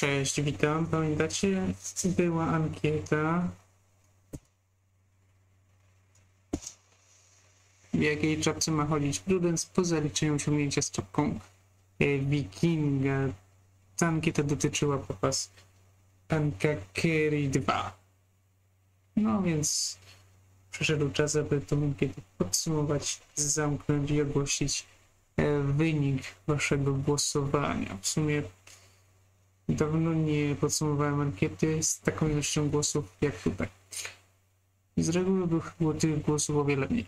Cześć, witam. Pamiętacie, była ankieta, w jakiej czapce ma chodzić Prudence po zaliczeniu osiągnięcia z czapką e, Wikinga. Ta ankieta dotyczyła popas Anka Kerry 2. No więc przyszedł czas, aby tą ankietę podsumować, zamknąć i ogłosić e, wynik waszego głosowania. W sumie Dawno nie podsumowałem ankiety z taką ilością głosów jak tutaj. I z reguły było tych głosów o wiele mniej.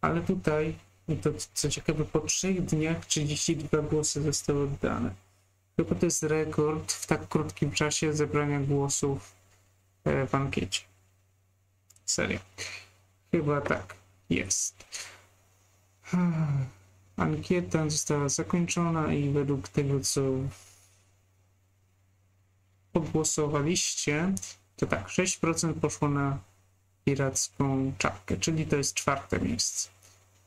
Ale tutaj, to co ciekawe, po trzech dniach 32 głosy zostały oddane. Chyba to jest rekord w tak krótkim czasie zebrania głosów e, w ankiecie. Serio. Chyba tak jest. Ankieta została zakończona i według tego, co pogłosowaliście, to tak, 6% poszło na piracką czapkę, czyli to jest czwarte miejsce.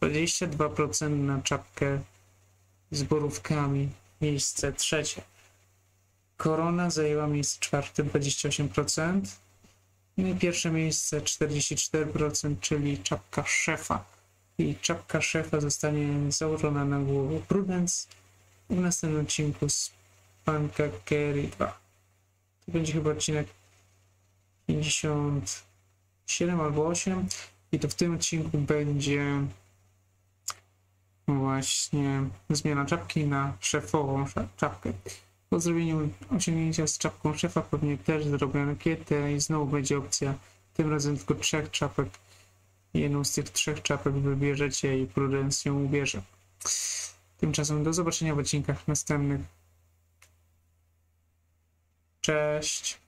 22% na czapkę z borówkami, miejsce trzecie. Korona zajęła miejsce czwarte, 28%. No i pierwsze miejsce 44%, czyli czapka szefa. I czapka szefa zostanie założona na głowę Prudence w następnym odcinku z Panka Kerry 2. To będzie chyba odcinek 57 albo 8 i to w tym odcinku będzie właśnie zmiana czapki na szefową czapkę. Po zrobieniu osiągnięcia z czapką szefa pewnie też zrobię ankietę i znowu będzie opcja tym razem tylko trzech czapek. Jedną z tych trzech czapek wybierzecie i Prudence ją ubierze. Tymczasem do zobaczenia w odcinkach następnych. Cześć.